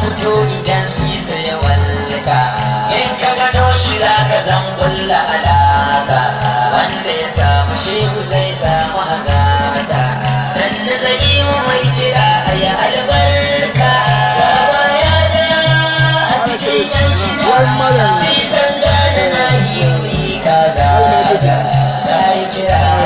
fito idan su yi saye wallaka in ka gado shi za ka zangulla alaka wanda ya samu shehu zai samu hazaka sannu zai yi mai kira a yi albarka ya ɗaya a cikin yan shida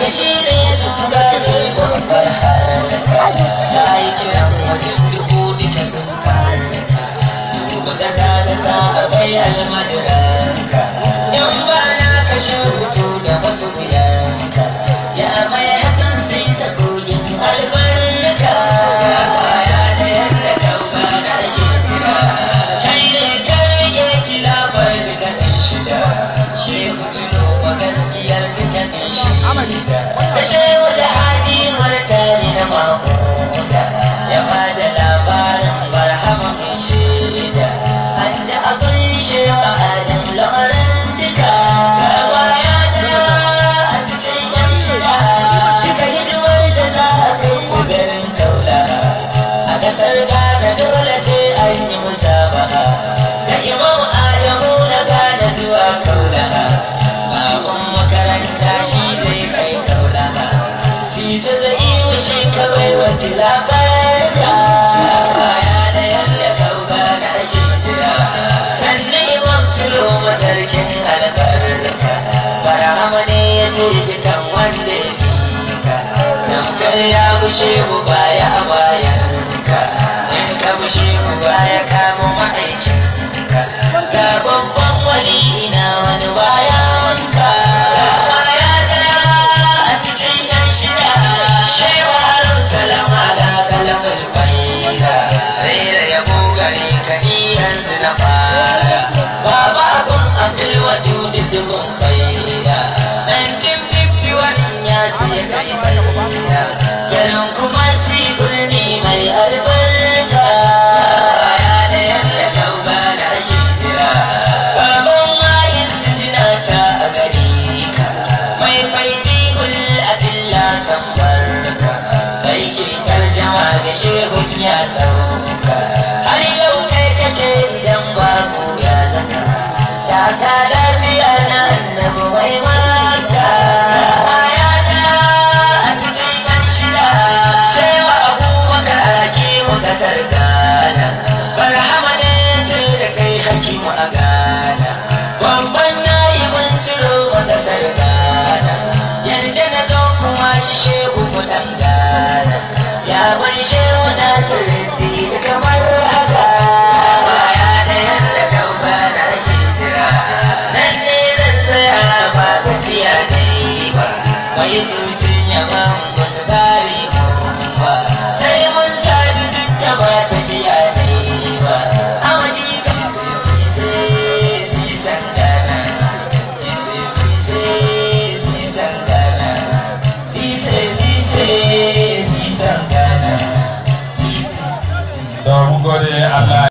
daga shi ne zuba ke babbar harka. Ta yi kiran mutum dubu duka sun farka duba gasa gasa a kai almajiranka. In ba na kashe hutu da masoyanka Ah, mas... bushe mu baya a bayanka. In ka bushe mu baya kamo wadud zubin faira 1951 ya siya kai faira garin kuma si birni mai albarka. Ya da yadda kauga da ake jira. Baban wa'is jinjina ta a har yau kai kake idan babu ya zaka. Ta ƙasar gana barhama ne ce da kai hakimu a gana babban na'ibin ciro a ƙasar gana yadda na zo kuma shi shehu kudan gana ya ban shehu na sirri kamar